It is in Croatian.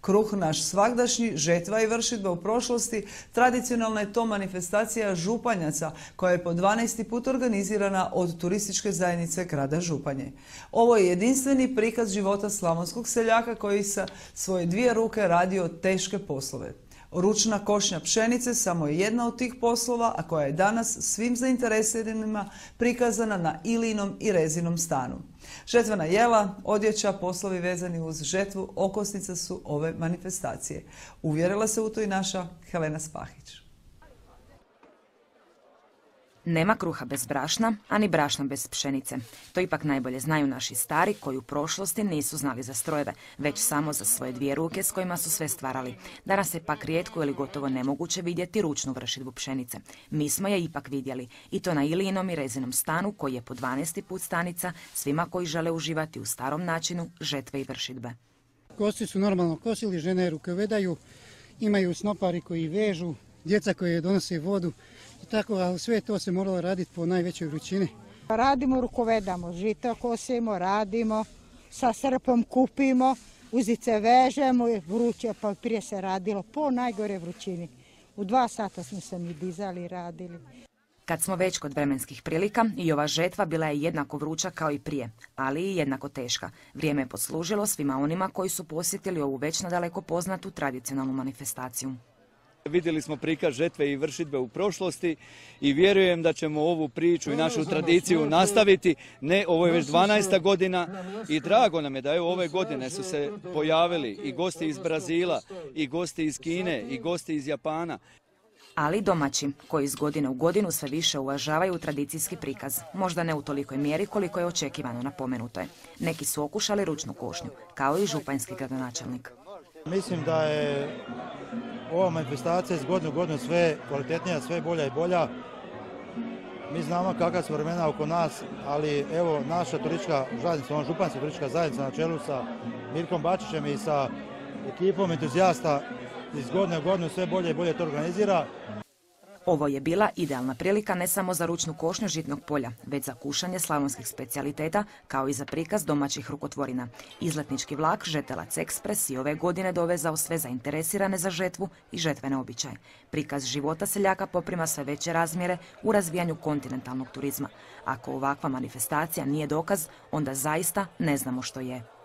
Kruh naš svagdašnji, žetva i vršitba u prošlosti, tradicionalna je to manifestacija Županjaca koja je po 12. put organizirana od turističke zajednice grada Županje. Ovo je jedinstveni prikaz života slavonskog seljaka koji sa svoje dvije ruke radio teške poslove. Ručna košnja pšenice samo je jedna od tih poslova, a koja je danas svim zainteresiranima prikazana na ilinom i rezinom stanu. Žetvena jela, odjeća, poslovi vezani uz žetvu, okosnica su ove manifestacije. Uvjerila se u to i naša Helena Spahić. Nema kruha bez brašna, a ni brašna bez pšenice. To ipak najbolje znaju naši stari koji u prošlosti nisu znali za strojeve, već samo za svoje dvije ruke s kojima su sve stvarali. Danas je pak rijetko ili gotovo nemoguće vidjeti ručnu vršidbu pšenice. Mi smo je ipak vidjeli i to na ilinom i rezinom stanu koji je po 12. put stanica svima koji žele uživati u starom načinu žetve i vršidbe. Kosti su normalno kosili, žene rukovedaju, imaju snopari koji vežu, djeca koje donose vodu tako, ali sve to se moralo raditi po najvećoj vrućini. Radimo, rukovedamo, žito kosimo, radimo, sa srpom kupimo, uzice vežemo, vruće, pa prije se radilo po najgore vrućini. U dva sata smo se mi dizali i radili. Kad smo već kod vremenskih prilika, i ova žetva bila je jednako vruća kao i prije, ali i jednako teška. Vrijeme je poslužilo svima onima koji su posjetili ovu već nadaleko poznatu tradicionalnu manifestaciju. Vidjeli smo prikaz žetve i vršitbe u prošlosti i vjerujem da ćemo ovu priču i našu tradiciju nastaviti. Ne, ovo je već 12. godina i drago nam je da je ove godine su se pojavili i gosti iz Brazila, i gosti iz Kine, i gosti iz Japana. Ali domaći, koji iz godine u godinu sve više uvažavaju tradicijski prikaz. Možda ne u tolikoj mjeri koliko je očekivano napomenuto je. Neki su okušali ručnu košnju, kao i županjski gradonačelnik. Mislim da je ova manifestacija iz godine u godinu sve kvalitetnija, sve bolja i bolja. Mi znamo kakva su vremena oko nas, ali evo naša turistička zajednica, ona županska turistička zajednica na čelu sa Mirkom Bačićem i sa ekipom entuzijasta iz godine u godinu sve bolje i bolje to organizira. Ovo je bila idealna prilika ne samo za ručnu košnju žitnog polja, već za kušanje slavonskih specijaliteta, kao i za prikaz domaćih rukotvorina. Izletnički vlak Žetelac Ekspres i ove godine dovezao sve zainteresirane za žetvu i žetvene običaje. Prikaz života seljaka poprima sve veće razmjere u razvijanju kontinentalnog turizma. Ako ovakva manifestacija nije dokaz, onda zaista ne znamo što je.